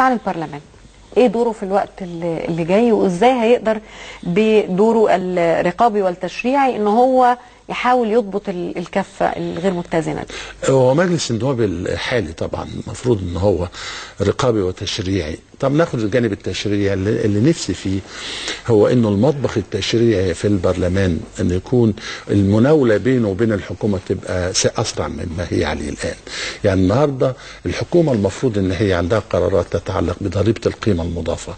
عن البرلمان. إيه دوره في الوقت اللي جاي وازاي هيقدر بدوره الرقابي والتشريعي ان هو يحاول يضبط ال- الكفة الغير متزنة دي. هو مجلس النواب الحالي طبعا المفروض إن هو رقابي وتشريعي. طب ناخد الجانب التشريعي. اللي, نفسي فيه هو إنه المطبخ التشريعي في البرلمان إن يكون المناولة بينه وبين الحكومة تبقى أسرع مما هي عليه الآن. يعني النهارده الحكومة المفروض إن هي عندها قرارات تتعلق بضريبة القيمة المضافة.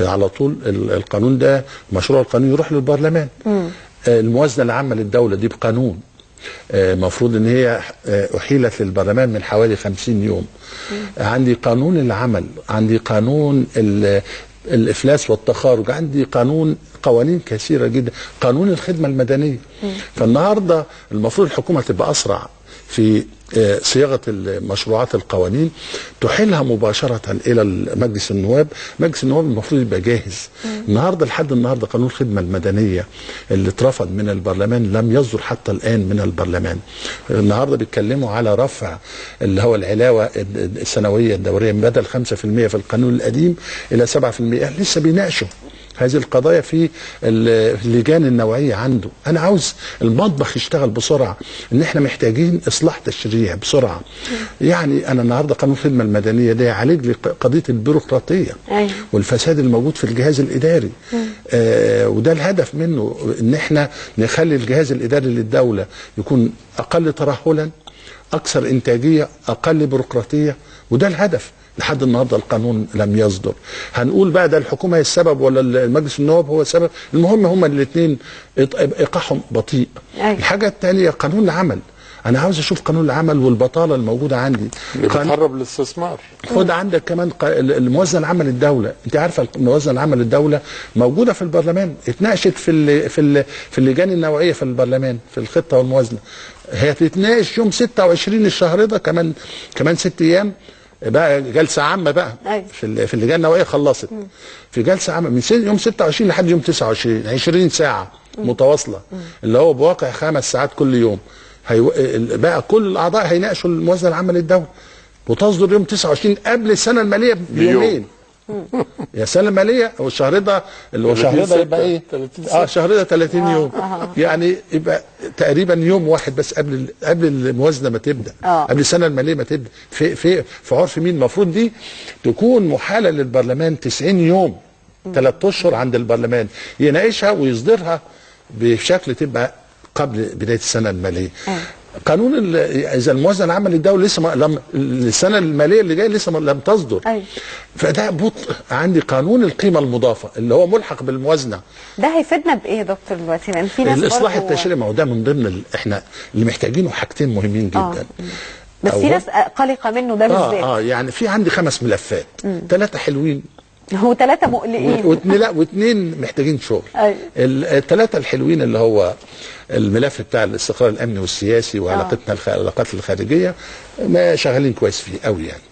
على طول ال- القانون ده مشروع القانون يروح للبرلمان. آه، الموازنة العامة للدولة دي بقانون. المفروض إن هي آه، أحيلت للبرلمان من حوالي 50 يوم. عندي قانون العمل عندي قانون ال- الإفلاس والتخارج عندي قانون قوانين كثيرة جدا. قانون الخدمة المدنية. فالنهاردة المفروض الحكومة تبقى أسرع. في آه، صياغة المشروعات القوانين تحيلها مباشرة إلى مجلس النواب. مجلس النواب المفروض يبقى جاهز. النهارده لحد النهارده قانون الخدمة المدنية اللي اترفض من البرلمان لم يصدر حتى الآن من البرلمان. النهارده بيتكلموا على رفع اللي هو العلاوة السنوية الدورية من بدل 5% في القانون القديم إلى 7% لسه بيناقشوا. هذه القضايا في ال- اللجان النوعية عنده. أنا عاوز المطبخ يشتغل بسرعة إن إحنا محتاجين إصلاح تشريع بسرعة. يعني أنا النهارده قانون الخدمة المدنية ده يعالج لي قضيه البيروقراطية أيوة. والفساد الموجود في الجهاز الإداري. آه وده الهدف منه إن إحنا نخلي الجهاز الإداري للدولة يكون أقل ترهلا أكثر إنتاجية أقل بيروقراطية. وده الهدف. لحد النهارده القانون لم يصدر. هنقول بقى ده الحكومة هي السبب ولا مجلس النواب هو السبب؟ المهم هما الاثنين إيقاعهم بطيء. أيوة. الحاجة الثانية قانون العمل. أنا عاوز أشوف قانون العمل والبطالة الموجودة عندي. بتهرب الاستثمار خد عندك كمان ق- الموازنة العامه للدوله أنت عارفة الموازنة العامه للدوله موجودة في البرلمان. اتناقشت في ال في ال في اللجان النوعية في البرلمان في الخطة والموازنة. هي تتناقش يوم 26 الشهر ده كمان كمان ست أيام. بقى جلسة عامة بقى أيوة. في ال- في اللجان النوعيه خلصت. في جلسة عامة من يوم 26 لحد يوم 29 20 ساعة متواصلة. اللي هو بواقع خمس ساعات كل يوم. هيو... بقى كل الأعضاء هيناقشوا الموازنة العامة للدولة. وتصدر يوم 29 قبل السنة المالية بيومين. يا السنة الماليه هو الشهر ده اللي هو 30 شهر ده يبقى. إيه؟ 30 آه شهر ده 30 يوم. يعني يبقى تقريبا يوم واحد بس قبل قبل الموازنة ما تبدأ. آه. قبل السنة المالية ما تبدأ. في في في عرف مين المفروض دي؟ تكون محالة للبرلمان 90 يوم. ثلاث أشهر عند البرلمان. يناقشها ويصدرها بشكل تبقى قبل بداية السنة المالية. قانون إذا الموازنة العامة للدولة لسه ما لم السنة المالية اللي جاية لسه ما لم تصدر. أيوة. فده بطء عندي قانون القيمة المضافة اللي هو ملحق بالموازنة. ده هيفيدنا بإيه يا دكتور دلوقتي؟ لأن في ناس الإصلاح التشريعي ما هو ده من ضمن ال... إحنا اللي محتاجينه حاجتين مهمين آه. جدا. بس في ناس قلقة منه ده آه بالذات. آه يعني في عندي خمس ملفات. ثلاثة حلوين. هو ثلاثة مقلقين واثنين محتاجين شغل أيوة. الثلاثة الحلوين اللي هو الملف بتاع الاستقرار الأمني والسياسي وعلاقتنا. العلاقات الخارجية ما شغالين كويس فيه قوي يعني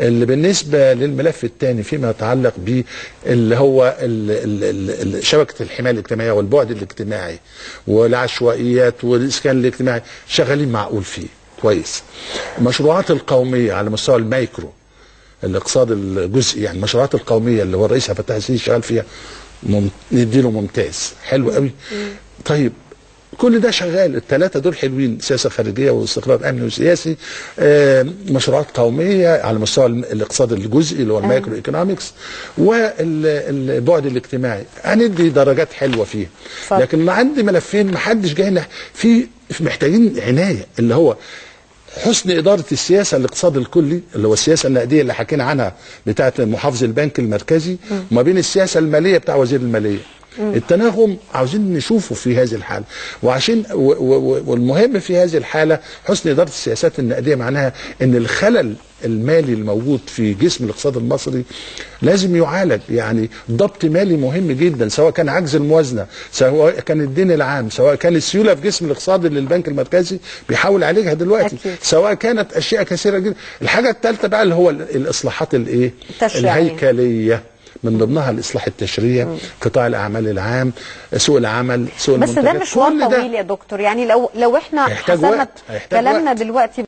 اللي بالنسبة للملف الثاني فيما يتعلق ب اللي هو ال... ال... ال... ال- شبكة الحماية الاجتماعية والبعد الاجتماعي والعشوائيات والإسكان الاجتماعي شغالين معقول فيه كويس المشروعات القومية على مستوى المايكرو الاقتصاد الجزئي يعني المشروعات القومية اللي هو الرئيس عبد الفتاح السيسي شغال فيها مم... نديله ممتاز. حلو قوي. طيب كل ده شغال. الثلاثه دول حلوين. سياسة خارجية واستقرار أمني وسياسي آه مشروعات قومية على مستوى الاقتصاد الجزئي اللي هو ال micro economics والبعد الاجتماعي. هندي درجات حلوة فيها. لكن عندي ملفين ما حدش جاي في محتاجين عناية اللي هو حسن إدارة السياسة الاقتصاد الكلي اللي هو السياسة النقدية اللي حكينا عنها بتاعة محافظ البنك المركزي وما بين السياسة المالية بتاع وزير المالية. التناغم عاوزين نشوفه في هذه الحالة. وعشان والمهم في هذه الحالة حسن إدارة السياسات النقدية معناها أن الخلل المالي الموجود في جسم الاقتصاد المصري لازم يعالج. يعني ضبط مالي مهم جدا سواء كان عجز الموازنة سواء كان الدين العام سواء كان السيولة في جسم الاقتصاد اللي البنك المركزي بيحاول يعالجها دلوقتي. أكيد. سواء كانت أشياء كثيرة جدا. الحاجة الثالثه بقى اللي هو ال- الإصلاحات الإيه. الهيكلية. من ضمنها الاصلاح التشريعي قطاع الأعمال العام سوق العمل سوق بس ده مشوار طويل يا دكتور يعني لو لو إحنا هيحتاج كلامنا وقت. دلوقتي